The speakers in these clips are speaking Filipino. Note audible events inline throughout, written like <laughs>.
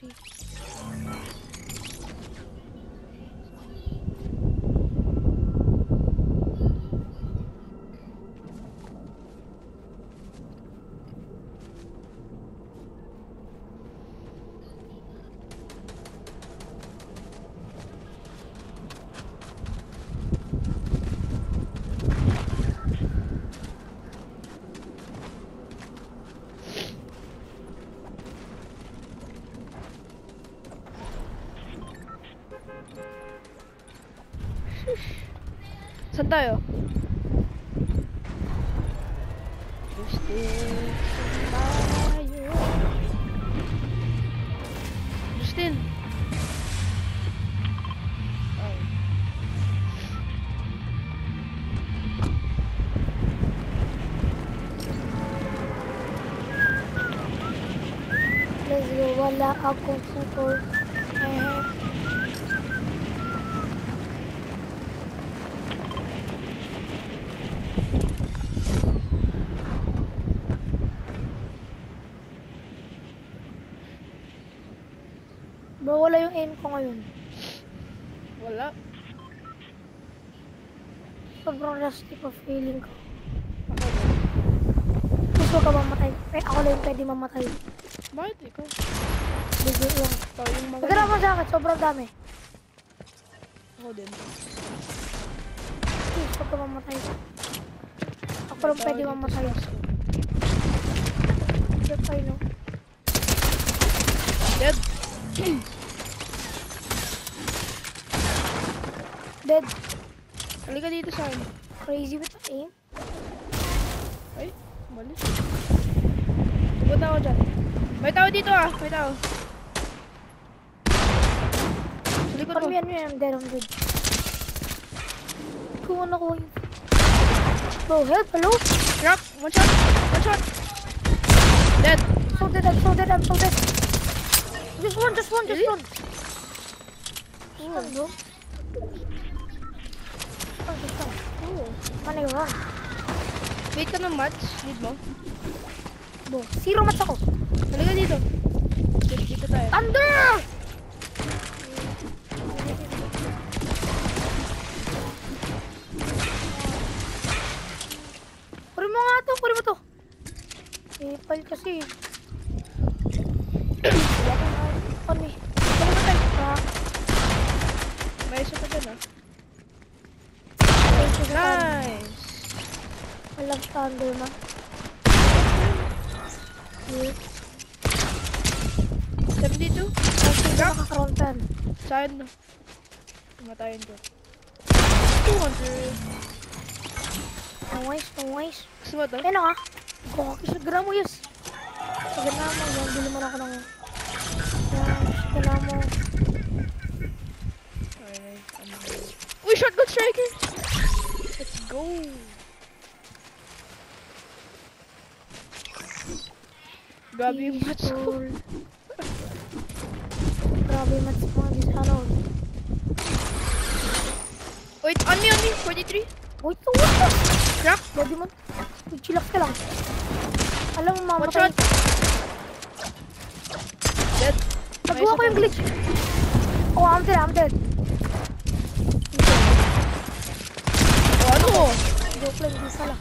see. Saan tayo? Gusto tayo. Justin. Ay. Let's go. Wala akong support. Eh, Bro, wala yung aim ko ngayon. Wala. Sobrang rusty ko feeling ko. Ako? Gusto ka mamatay. Eh, ako lang pwede mamatay. Bakit ikaw? Bigyan lang. Ikaw yung mo sa akin, sobrang dami. Ako din. Gusto ka mamatay. Ako lang pwede mamatay. Costco. Yep, I know. Dead. Dead. Halika dito sa akin. Crazy with the aim. Ay, malis. Tugot ako dyan. May tao dito ah. May tao. Sa likod Parang mo. yan I'm dead, I'm dead. Kung ano ko yung... Bro, help, hello? Drop. One shot. One shot. Dead. So dead, I'm so dead, I'm so dead. Just one, just one, just Really? one. Just one, bro. Oh. Ano yun? run? Wait ka ng match. Need mo. Bro, zero match ako. Halika dito. Dito, dito tayo. Thunder! Puri mo nga to, puri mo to. Eh, pal kasi. Wala ka na. Ano eh? Puri mo tayo. May isa pa dyan ah. thank you sa thunder. Nice. Walang thunder man. Eh, 72. Kasi Drop. nakakaroon tan. Sa akin na. Tumatayin ko. 200. Nice, nice. Gusto mo to? Ano ka? Gokaki sa gramo, yes. Sa gramo, yan. Bili mo na ako ng... Yan, sa gramo. Okay. ano ba yun? Uy, shotgun striker! Go! Grabe yung match ko. Grabe yung match ano. Wait, on me, on me! 43! Wait, to, what the? Crack! Pwede mo. Chillax ka lang. Alam mo, One mamatay. shot! Dead! Nagawa ko yung glitch. Oh, I'm dead, I'm dead. Oh, ano mo? Joke lang, di pala.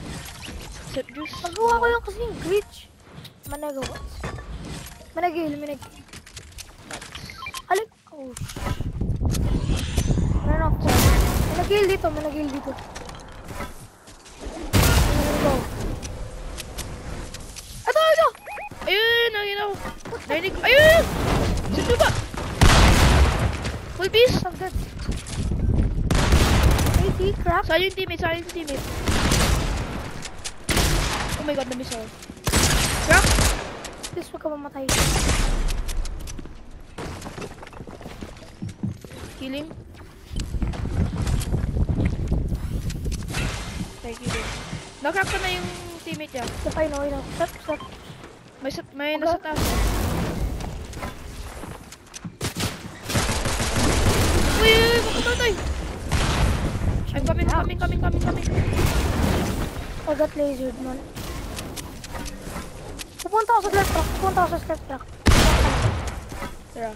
Set juice. Nagawa ko yung kasi yung glitch. Managawa. Managil, managil. Alin? Oh, sh- Meron ako. Managil dito, managil dito. Managil go. Ito, ito! Ayun, nakita ko. Narinig ko. Ayun! Set ba? Full! I'm dead. Hey. Saan yung teammate? Saan yung teammate? Oh my god, na-miss ako. Crack! Please, huwag ka mamatay. Healing. Thank you, dude. Nakrak ko na yung teammate niya. Stop, I know, I know. Stop, stop. May, sa, may Okay. nasa taas. Uy, uy, uy, makamatay! I'm coming, coming, coming, coming, coming. I got lasered, man. Pupunta ako sa left track. Pupunta ako sa. Tara.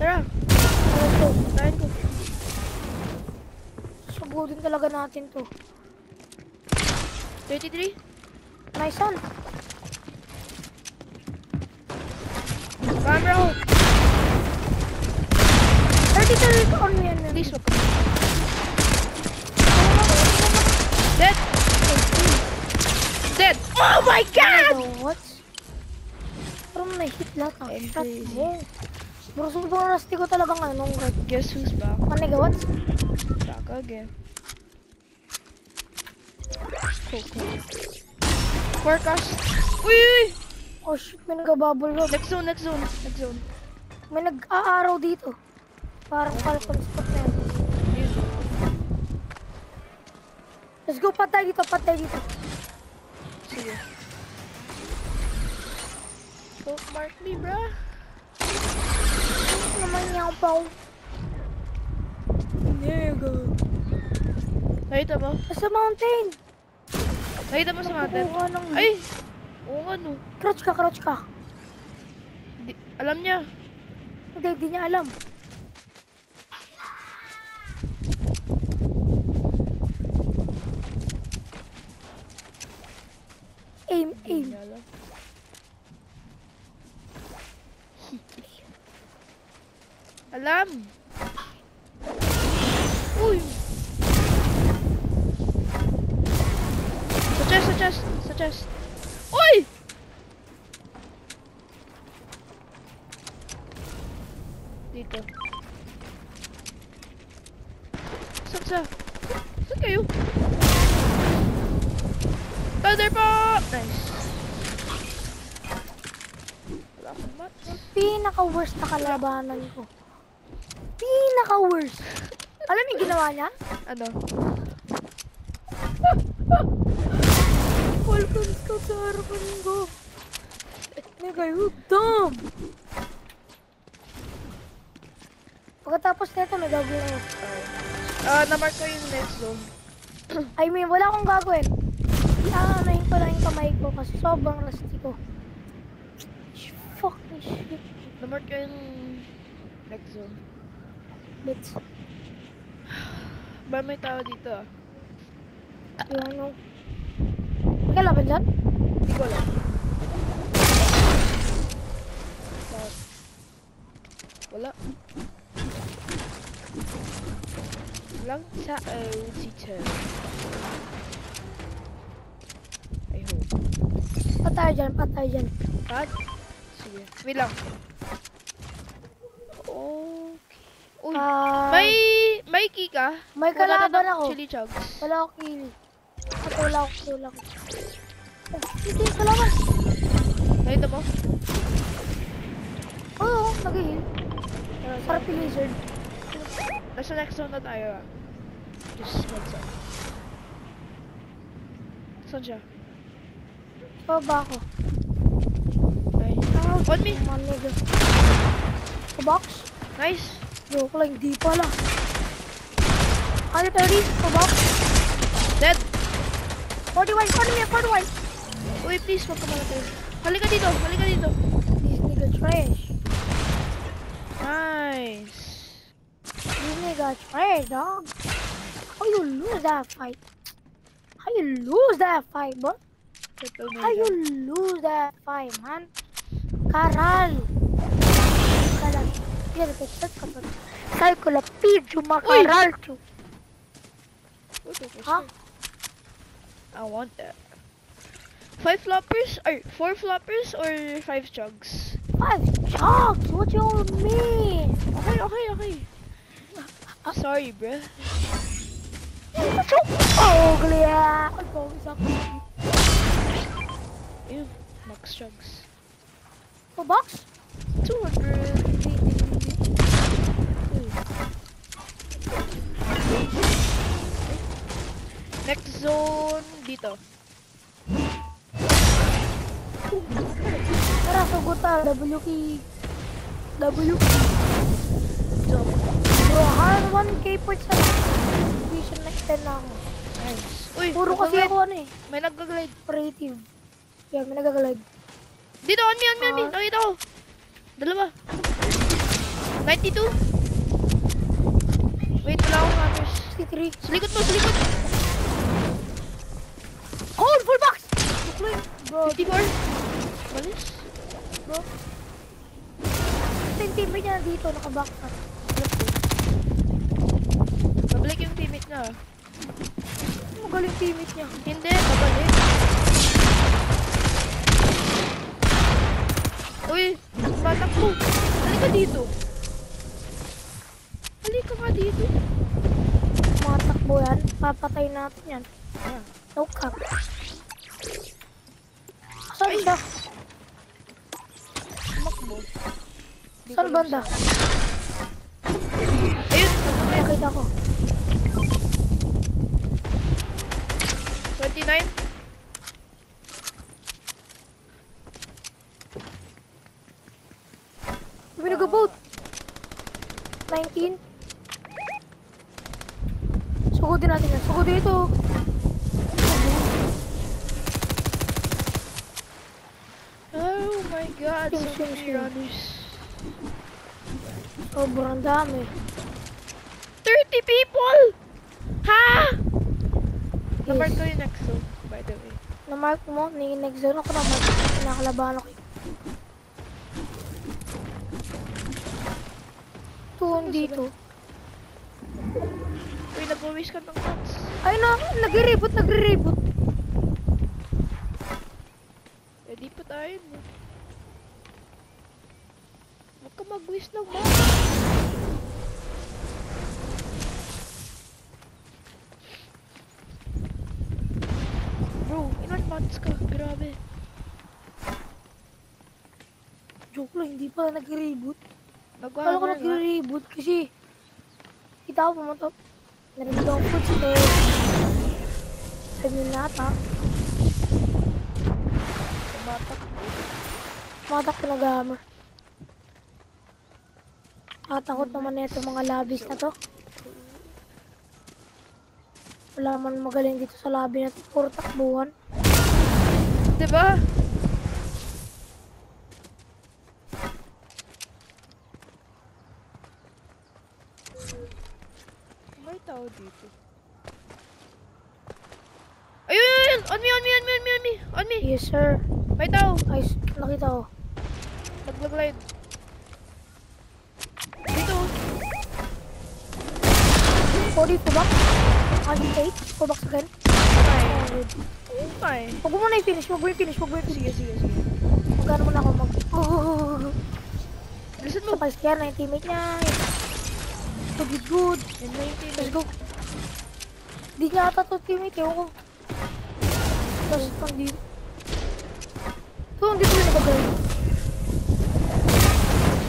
Tara, Ano to? ko. Subutin talaga natin to. 33? Nice one. Camera ko. 32 on me yan. yan. Please, wag ka. Dead! Dead! Oh my God! Ano, what? Parang na-hit lahat ang shot mo. Bro, sobrang rusty ko talagang anong red. Guess who's back? Maniga, what? Back again. Cool, cool. Forecast. Uy, uy! Oh shit, may nagabubble road. Next zone, next zone, next zone. May nag-aaraw dito. Parang falcon spot na yan. Let's go, patay dito, patay dito. Sige. Don't mark me, bruh. Ano naman niya ako. Nigga. Nakita mo? Sa mountain. Nakita mo sa mountain? Ng... Ay! Oo nga no. Crouch ka, crouch ka. Di, alam niya. Hindi, hindi niya alam. Aim, alam. alam! Uy! Sa chest, sa chest, sa chest. Uy! Dito. Saan sa? Saan kayo? Thunder po! Nice. Wala akong mats. Pinaka-worst na kalabanan ko. Pinaka-worst. Alam mo yung ginawa niya? Ano? Falcon Scout sa harapan ko. Nigga, you dumb! Pagkatapos nito, may gagawin ako. Ah, na-mark ko yung next zone. <clears throat> I mean, wala akong gagawin. Iaanahin ko lang yung kamay ko kasi sobrang rusty ko. Fucking shit. Na-mark ko yung next zone. Bits. Ba may tao dito ah? Yung ano. May kalaban dyan? Hindi ko alam. Wala. Lang tao dito. I hope. Patay dyan, patay dyan. Bad? Sige. Wait lang. Okay. Uy. Ah, may, may key ka? may Wala na kalaban ako. Chili chugs. Wala akong kill. Wala akong kill ako. Oh, hindi, kalaban. Nakita mo? Oo, nag-heal. Sarap yung lizard. Nasa next zone na tayo ah. Just heads up. Saan siya? So, ba ako? Ay. Ah, On me! Sa box? Nice! Joke lang, di pala. Ano 30? Sa box? Dead! 41, 41, 41! Uy, please, wag ka malatay. Halika dito! Halika dito! This nigga trash. Nice! This nigga trash, dog. How you lose that fight? How you lose that fight, bro? How you lose that fight, man? Karal! Karal. Yan, kasi ka ba? Sabi ko lang, pidyo makaral to. What the fuck? Ha? I want that. Five floppers? Or four floppers or five chugs? Five chugs? What you mean? Okay, okay, okay. Sorry, bruh. You're so ugly, ah. Ay, pogi sa akin. Ew, max chugs. Sa box? 200. Next zone dito. Tara, tayo. W key. W Jump. Bro, har 1k points na lang. Vision na 10 na ako. Nice. Uy, Puro kasi nag-glide. ako ano eh. May nag-glide. Creative. Yan, may nagagalag. Dito, on me, on me, on me. Ah. Nakita ko. Dalawa. 92. Wait, wala akong hammers. 63. Sa likod mo, sa likod. Full box! Bro, 54. Malis. bro. Ito yung teammate niya dito, nakaback na. Babalik yung teammate na. Magaling teammate niya. Hindi, babalik. Uy, matakbo. Halika dito. Halika nga dito. Mga takbo yan, papatay natin yan. Ah. No cap. Saan siya? Ko Saan banda? Ayun, Nakita ko. 29. May nag-boat. 19. Sugodin natin yan. Sugodin ito. Oh my god, so many runners. Sobrang dami. 30 people! Ha? Namark ko yung next zone, by the way. Na-mark mo, next zone ako naman. Nakalabahan ako. Tuon dito. Uy, nag-waste ka ng guns. Ay na, nagre-reboot, nagre-reboot. Eh, di pa tayo, mag-waste ng mga. Bro, months ka? Grabe. Joke lang, hindi pa nagre-reboot. Kala ko nagre-reboot kasi kita ko pumunta. Narinig ako footstep. Sabi nila ata, Tumatak. matak ko nag-hammer. Katakot naman na itong mga labis na to. Wala man magaling dito sa labi na to. Puro takbuhan. Diba? May tao dito. Ayun, ayun, ayun! On me, on me, on me, on me, on me! On me! Yes sir. May tao! Ay, nakita ko. Nag-glide. 40 fullback. 108. Fullback again. Ay, Oh, good. ay. Huwag mo muna i-finish. Huwag mo i-finish. Huwag mo i-finish. Sige, sige, sige. Magkano muna ako mag... Oh, Listen Sa mo! pa kaya na yung teammate niya. Good, good, good. M19. Let's go. Di niya ata to teammate. Ewan ko. Tapos pang di... So, hindi ko rin nabagay.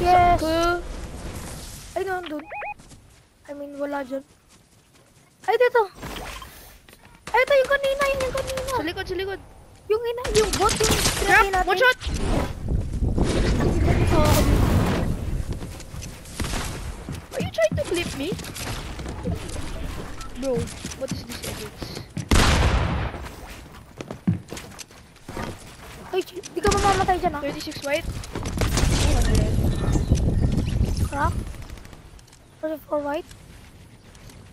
Yes! Ay, nandun. I mean, wala dyan. Ay, dito. Ay, ito yung kanina. Yung, yung kanina. Sa likod, sa likod. Yung ina, yung bot, yung Crap! natin. One shot! Are you trying to clip me? Bro, what is this edits? Ay. Di ka mamamatay dyan, ah. 36 white? 200. Crack. 44 white.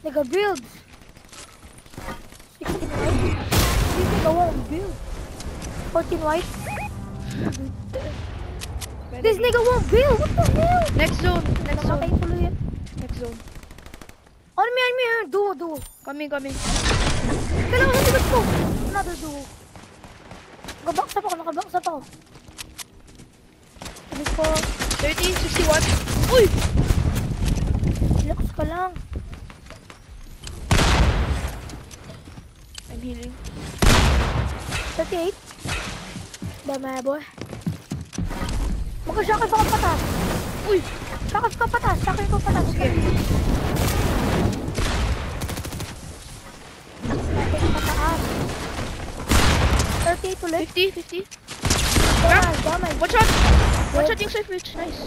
Nigga builds. Won't build. 14 white. This nigga won't build. What the hell? Next zone, next zone, tuloy yan. next zone. On me, on me. Duo, duo. Coming, coming. Kailangan sa likod ko. Another duo. Nakabox up ako, nakabox up ako. Sabi ko, 30, 61. Uy! relax ka lang. I'm healing. 38. Dama, boy. Magka-shocker pa ka patas. Uy! Shocker ka patas, shocker ka patas. Sige. Shocker ka pataas. 38 ulit. 50, 50. Damay, damay. One shot! One shot yung surf reach. Nice.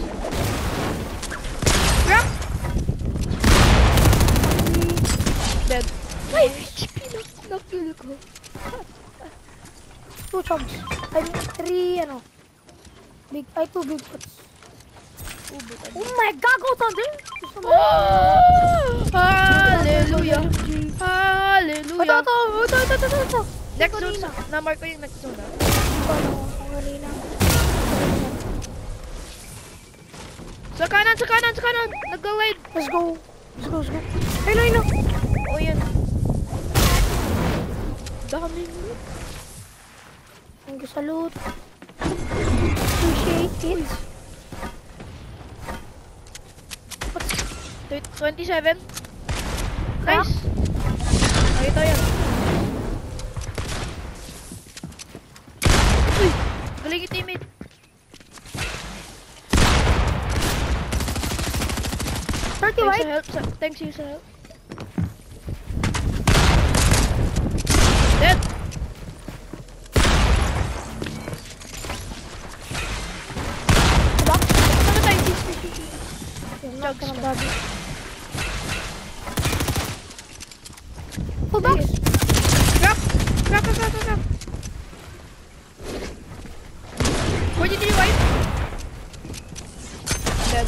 Grab! Dead. Ay, HP na. Na-kill ko. Two chubs. I mean, three, ano. Big, ay, two big ka. Oh my God, go thunder! Gusto mo? Hallelujah! Hallelujah! ito, ito, ito, ito, ito, ito. Next zone, na-mark ko yung next zone ah. Ang kanina. Sa kanan, sa kanan, sa kanan! Nag-glide! Let's go. Let's go, let's go. Ayun, ayun. Oh, yan. Dami mo. Thank you sa loot. Appreciate it. Tw- 27. Nice. Nakita yan. Uy! Galing yung teammate. Thanks sa help. Thanks you help. Dead! Diba? Namatay. Yung knock ka ng Jugs. babi. Full box. Crack! Crack, crack, crack, crack. 43 white. Dead.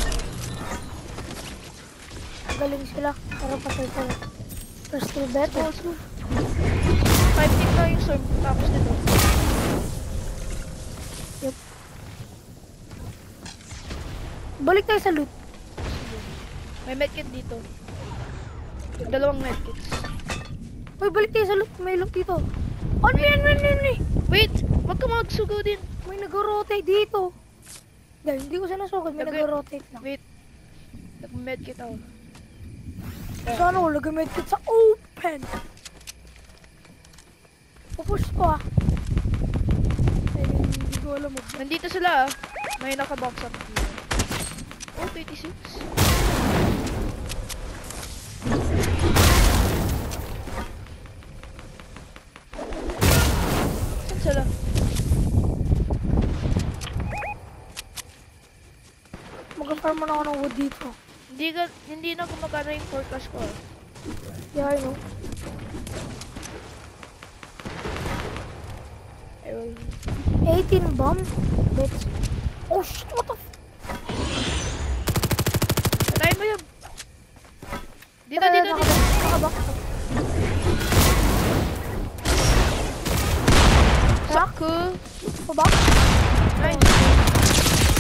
Galing sila. Pero patay pa rin. We're still better. Also, 5 tick na yung storm. Tapos nito. Balik tayo sa loot. May medkit dito. Dalawang medkits. Uy, balik tayo sa loot. May loot dito. On me, on me, on me. Wait! Wag ka magsugaw din. May nag-rotate dito. Dahil hindi ko sinasukad. May Nag- nag-rotate lang. Wait. Nag-medkit ako. Sana wala gamit sa open. Pupush ko ah. Ay, hindi ko alam mo. Nandito sila ah. May nakabox up dito. Oh, 26. Saan sila? Mag-farm muna ako ng wood dito. Hindi, ka, hindi na gumagana yung forecast ko ah. I know. Ayun. 18 bomb. Bitch. Oh shit, what the f- Patayin mo yun. Dito, Tara, dito, dito. Nakabox. Rock? Saku. Pabox? Nice.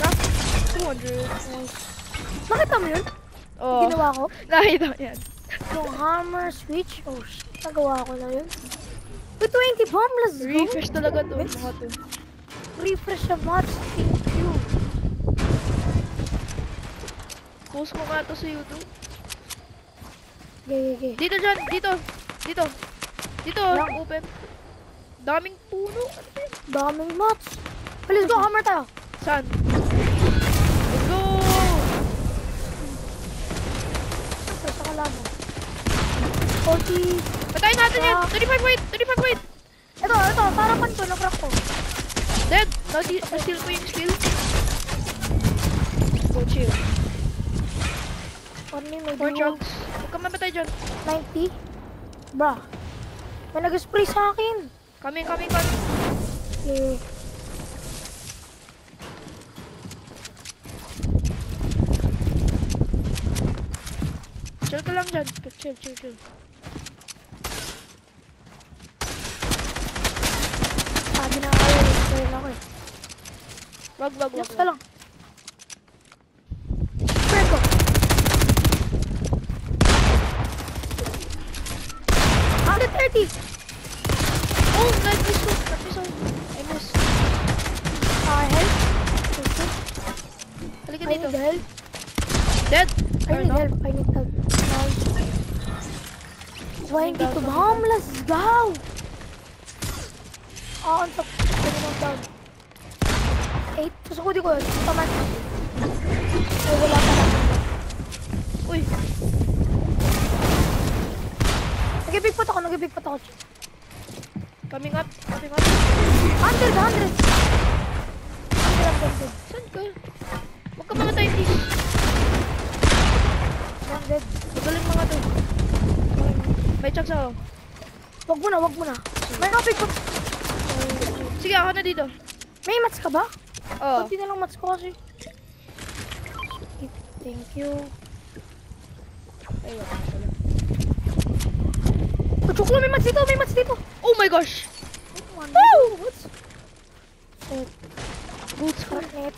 Rock. 200. Nakita mo yun? Oh. Ginawa ko? Nakita ko yan. Yung hammer switch. Oh shit, nagawa ko na yun. With 20 bomb, let's go. Refresh talaga to. Mga to. Refresh the mods. Thank you. Post mo nga to sa YouTube. Okay, okay. Dito dyan, dito. Dito. Dito, Yan. open. Daming puno. Ano ba yun? Daming mods. Oh, let's go, hammer tayo. Saan? Let's go! Sa sa kalaban. 40. Patayin natin yan! Ah. 25 weight! 25 weight! Ito, ito. Tarapan ko. Nakrak ko. Dead! Na-steal ko yung skill. Go chill. One may duo. chugs. Huwag ka mamatay dyan. 90. Bra. May nag-spray sa akin. Coming, coming, coming. Okay. Chill ka lang dyan. Chill, chill, chill. Sabi na ayaw. Spray na ako eh. Wag, wag, wag. Relax ka lang. Spray ko. Hundred thirty. Oh, God, miss ko. God, miss ko. I miss. Ah, help. Okay. Halika I dito. need help. Dead! I Or need no? help. I need help. Nice. Why hindi to bomb? Let's go! Nag-big pot ako. Nag-big pot ako. coming up, coming up. Hundred, hundred. Hundred, hundred. Saan ka? Huwag ka mamatay, please. Hundred. Magaling mga to. May chugs ako. Wag mo na, wag mo na. May kapig pot. Ay, Sige, ako na dito. May mats ka ba? Oo. Kunti na lang mats ko kasi. Thank you. Ay, Oh, Chuklo, may mats dito, may mats dito. Oh my gosh! Woo! What's? Boots ko. Cornet.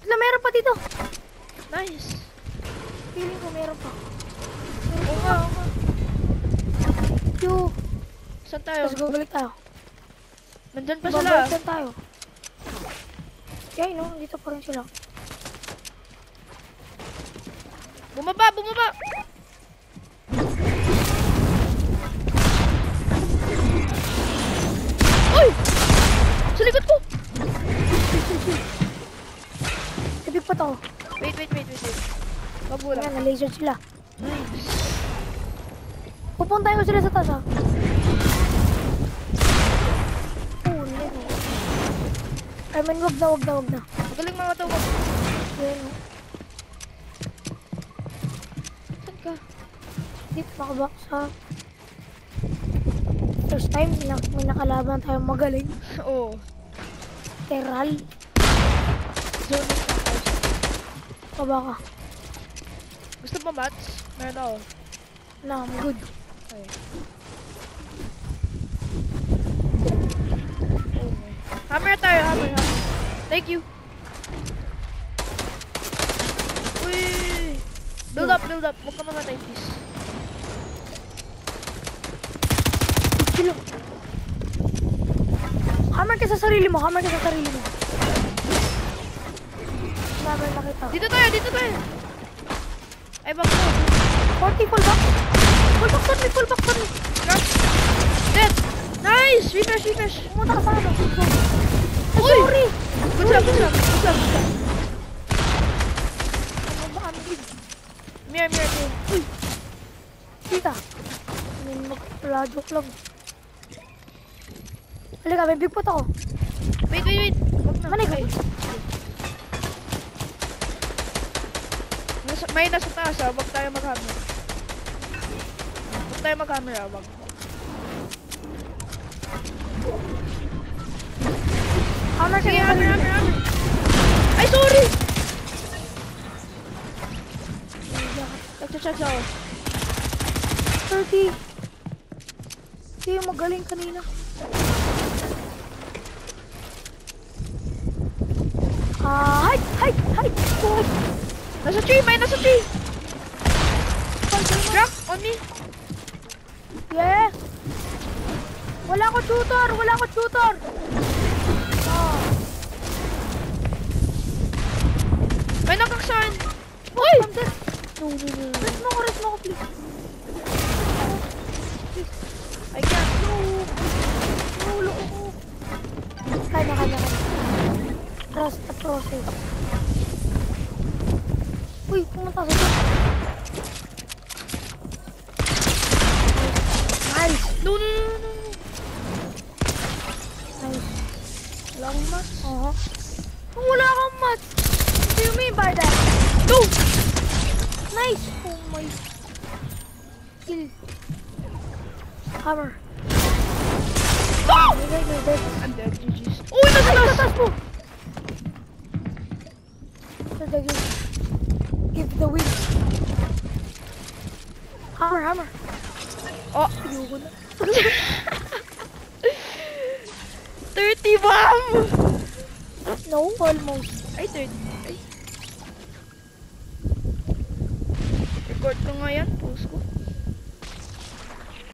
Wala, meron pa dito. Nice. Feeling ko meron pa. Oo nga, oo nga. You. Saan tayo? Let's go, balik tayo. Nandyan pa Babalik sila. saan tayo. Kaya no, dito pa rin sila. Bumaba, bumaba! To. Wait, wait, wait, wait, wait. Ayan, na-laser sila. Nice. Pupuntahin ko sila sa taas ah. Oh, no. I mean, wag na, wag na, wag na. Magaling mga. Ayan, oh. Saan ka? Dito makabak sa... First time, nak- may nakalaban tayong magaling. <laughs> Oo. Teral. Zone of Tackles. Kaba ka. Gusto mo mats? Meron ako. Na, I'm good. Okay. Oh, hammer tayo, hammer, hammer. Thank you. Uy! Build up, build up. Huwag ka mamatay, please. Silo. Hammer ka sa sarili mo, hammer ka sa sarili mo. Hammer na kita. Dito tayo, dito tayo. Ay, back mo. 40 full back. Full back on me, full back on me. Dead. Nice! Refresh, refresh. Pumunta ka sa ano. Sorry. Good job, good job, good job, good job. Ano ba? Mirror, mirror, mirror. Uy! Kita. May mag-joke lang. Halika, may big pot ako. Wait, wait, wait. Manay ka. Okay. Nasa, may nasa taas ah. Wag tayo mag-hammer. Wag tayo mag-hammer ah. Wag. Hammer ka Sige, sa hammer, hammer, hammer. Ay, sorry! Nagcha-charge ako. 30. Hindi yung magaling kanina. Ah, hide, hide, hide. Oh, Nasa tree, may nasa tree. Drop on me. yeah. Wala ko tutor, wala ko tutor. Ah, May nakaksan. Uy! No, no, no. Rest mo ko, rest mo ko, please. I can't. No. Nulo ko. Kanya, kanya, kanya. Trust the process. Uy, pumunta sa to. Nice. No, no, no, no, no. Nice. Wala akong mas. Oo. Kung wala kang mat, what do you mean by that? No! Nice! Oh my... Kill. Hammer. No! You're dead, you're dead. I'm dead, GG's. Uy, nasa taas! mo! You're dead, you're Give the win. Hammer, hammer. Oh, Ayoko na. 30 bomb! No, almost. Ay, 30. Ay. Record ko nga yan, post ko.